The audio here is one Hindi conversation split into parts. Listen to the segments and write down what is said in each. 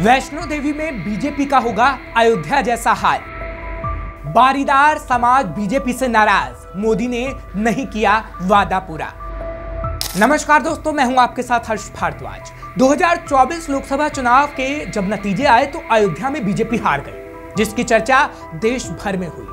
वैष्णो देवी में बीजेपी का होगा अयोध्या जैसा हाल। बारीदार समाज बीजेपी से नाराज़, मोदी ने नहीं किया वादा पूरा। नमस्कार दोस्तों, मैं हूँ आपके साथ हर्ष भारद्वाज। 2024 लोकसभा चुनाव के जब नतीजे आए तो अयोध्या में बीजेपी हार गई, जिसकी चर्चा देश भर में हुई।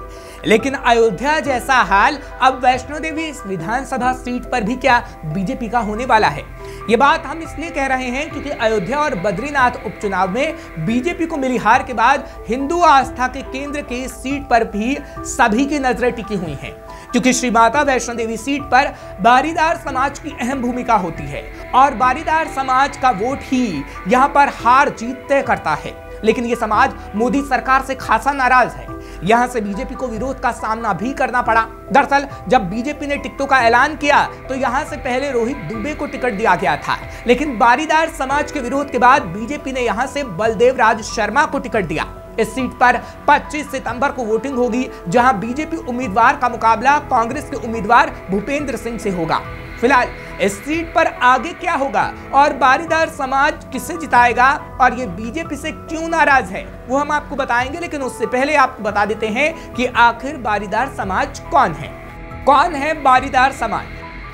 लेकिन अयोध्या जैसा हाल अब वैष्णो देवी विधानसभा सीट पर भी क्या बीजेपी का होने वाला है? ये बात हम इसलिए कह रहे हैं क्योंकि अयोध्या और बद्रीनाथ उपचुनाव में बीजेपी को मिली हार के बाद हिंदू आस्था के केंद्र की सीट पर भी सभी की नज़रें टिकी हुई हैं। क्योंकि श्री माता वैष्णो देवी सीट पर बारीदार समाज की अहम भूमिका होती है और बारीदार समाज का वोट ही यहाँ पर हार जीत तय करता है। लेकिन ये समाज मोदी सरकार से खासा नाराज़ है। यहाँ से बीजेपी को विरोध का सामना भी करना पड़ा। दरअसल, जब बीजेपी ने टिकटों का ऐलान किया तो यहाँ से पहले रोहित दुबे को टिकट दिया गया था। लेकिन बारीदार समाज के विरोध के बाद बीजेपी ने यहाँ से बलदेव राज शर्मा को टिकट दिया। इस सीट पर 25 सितंबर को वोटिंग होगी, जहाँ बीजेपी उम्मीदवार का मुकाबला कांग्रेस के उम्मीदवार भूपेंद्र सिंह से होगा। फ़िलहाल, इस सीट पर आगे क्या होगा? और बारीदार समाज किसे जिताएगा? और ये बीजेपी से क्यों नाराज़ है? वो हम आपको बताएँगे, लेकिन उससे पहले आपको बता देते हैं कि आखिर बारीदार समाज कौन है? कौन है बारीदार समाज?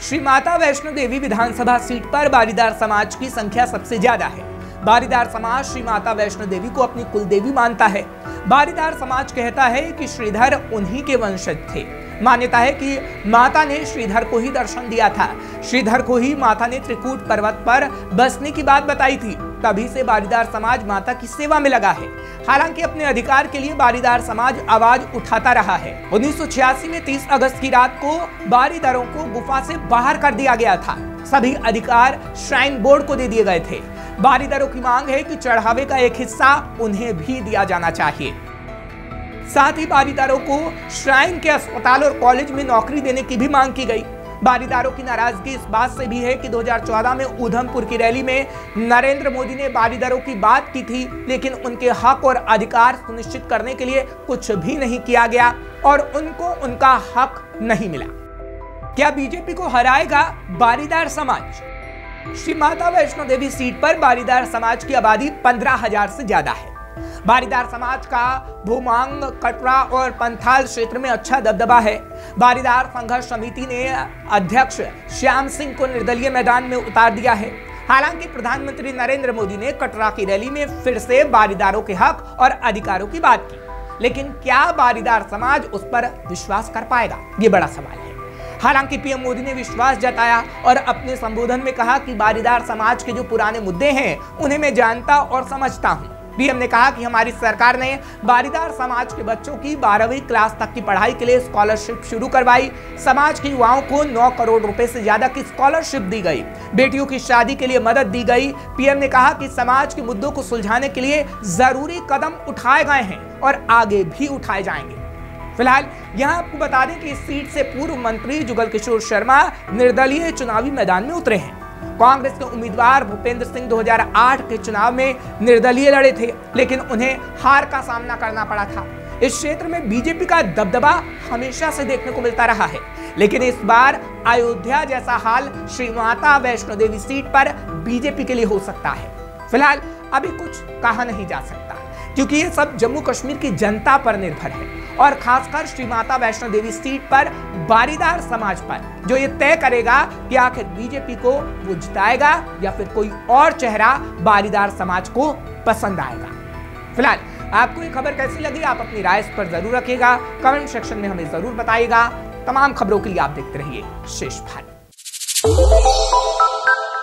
श्री माता वैष्णो देवी विधानसभा सीट पर बारीदार समाज की संख्या सबसे ज़्यादा है। बारीदार समाज श्री माता वैष्णो देवी को अपनी कुल देवी मानता है। बारीदार समाज कहता है कि श्रीधर उन्हीं के वंशज थे। मान्यता है कि माता ने श्रीधर को ही दर्शन दिया था। श्रीधर को ही माता ने त्रिकूट पर्वत पर बसने की बात बताई थी। तभी से बारीदार समाज माता की सेवा में लगा है। हालाँकि अपने अधिकार के लिए बारीदार समाज आवाज़ उठाता रहा है। उन्नीस सौ छियासी में 30 अगस्त की रात को बारीदारों को गुफा से बाहर कर दिया गया था। सभी अधिकार श्राइन बोर्ड को दे दिए गए थे। बारीदारों की मांग है कि चढ़ावे का एक हिस्सा उन्हें भी दिया जाना चाहिए। साथ ही बारीदारों को श्राइन के अस्पताल और कॉलेज में नौकरी देने की भी मांग की गई। बारीदारों की नाराज़गी इस बात से भी है कि 2014 में उधमपुर की रैली में नरेंद्र मोदी ने बारीदारों की बात की थी, लेकिन उनके हक और अधिकार सुनिश्चित करने के लिए कुछ भी नहीं किया गया और उनको उनका हक नहीं मिला। क्या बीजेपी को हराएगा बारीदार समाज? श्री माता वैष्णो देवी सीट पर बारीदार समाज की आबादी पंद्रह हज़ार से ज़्यादा है। बारीदार समाज का भूमांग, कटरा और पंथाल क्षेत्र में अच्छा दबदबा है। बारीदार संघर्ष समिति ने अध्यक्ष श्याम सिंह को निर्दलीय मैदान में उतार दिया है। हालाँकि प्रधानमंत्री नरेंद्र मोदी ने कटरा की रैली में फिर से बारीदारों के हक और अधिकारों की बात की। लेकिन क्या बारीदार समाज उस पर विश्वास कर पाएगा? ये बड़ा सवाल है। हालाँकि पीएम मोदी ने विश्वास जताया और अपने संबोधन में कहा कि बारीदार समाज के जो पुराने मुद्दे हैं, उन्हें मैं जानता और समझता हूँ। पीएम ने कहा कि हमारी सरकार ने बारीदार समाज के बच्चों की बारहवीं क्लास तक की पढ़ाई के लिए स्कॉलरशिप शुरू करवाई। समाज के युवाओं को 9 करोड़ रुपए से ज़्यादा की स्कॉलरशिप दी गई। बेटियों की शादी के लिए मदद दी गई। पीएम ने कहा कि समाज के मुद्दों को सुलझाने के लिए ज़रूरी कदम उठाए गए हैं और आगे भी उठाए जाएँगे। फ़िलहाल यहाँ आपको बता दें कि इस सीट से पूर्व मंत्री जुगल किशोर शर्मा निर्दलीय चुनावी मैदान में उतरे हैं। कांग्रेस के उम्मीदवार भूपेंद्र सिंह 2008 के चुनाव में निर्दलीय लड़े थे, लेकिन उन्हें हार का सामना करना पड़ा था। इस क्षेत्र में बीजेपी का दबदबा हमेशा से देखने को मिलता रहा है। लेकिन इस बार अयोध्या जैसा हाल श्री माता वैष्णो देवी सीट पर बीजेपी के लिए हो सकता है। फ़िलहाल अभी कुछ कहा नहीं जा सकता। क्योंकि ये सब जम्मू कश्मीर की जनता पर निर्भर है। और खासकर श्री माता वैष्णो देवी सीट पर बारीदार समाज पर, जो ये तय करेगा कि आखिर बीजेपी को वो जिताएगा या फिर कोई और चेहरा बारीदार समाज को पसंद आएगा। फ़िलहाल, आपको ये खबर कैसी लगी, आप अपनी राय इस पर ज़रूर रखिएगा। कमेंट सेक्शन में हमें ज़रूर बताइएगा। तमाम खबरों के लिए आप देखते रहिए शेष भारत।